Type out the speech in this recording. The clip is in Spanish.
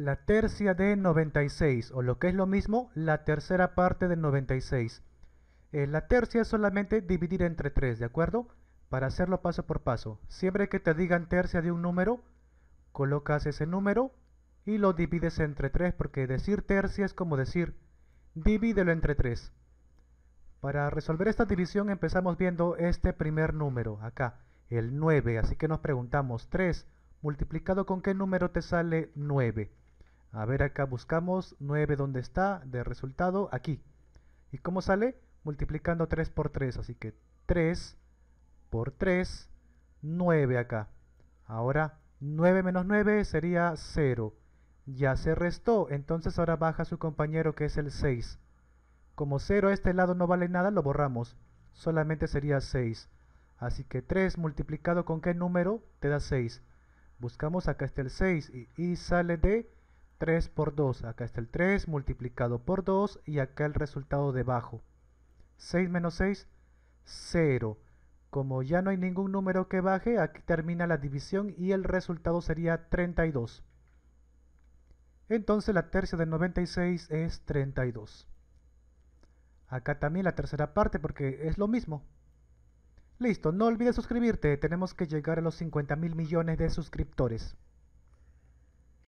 la tercia de 96, o lo que es lo mismo, la tercera parte de 96. Eh, la tercia es solamente dividir entre 3, ¿de acuerdo? Para hacerlo paso por paso. Siempre que te digan tercia de un número, colocas ese número y lo divides entre 3, porque decir tercia es como decir divídelo entre 3. Para resolver esta división empezamos viendo este primer número, acá, el 9. Así que nos preguntamos, 3 multiplicado con qué número te sale 9. A ver, acá buscamos 9, ¿dónde está? De resultado, aquí. ¿Y cómo sale? Multiplicando 3 por 3, así que 3 por 3, 9 acá. Ahora, 9 menos 9 sería 0. Ya se restó, entonces ahora baja su compañero que es el 6. Como 0 a este lado no vale nada, lo borramos. Solamente sería 6. Así que 3 multiplicado con qué número te da 6. Buscamos acá está el 6 y, y sale de 3 por 2. Acá está el 3 multiplicado por 2 y acá el resultado debajo. 6 menos 6, 0. Como ya no hay ningún número que baje, aquí termina la división y el resultado sería 32. Entonces la tercia de 96 es 32. Acá también la tercera parte porque es lo mismo. Listo, no olvides suscribirte, tenemos que llegar a los 50 mil millones de suscriptores.